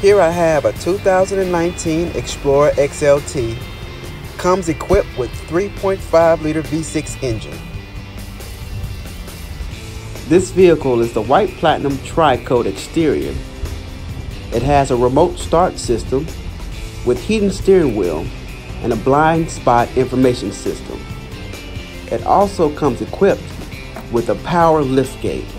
Here I have a 2019 Explorer XLT. Comes equipped with 3.5 liter V6 engine. This vehicle is the white platinum tri-coat exterior. It has a remote start system with heated steering wheel and a blind spot information system. It also comes equipped with a power liftgate.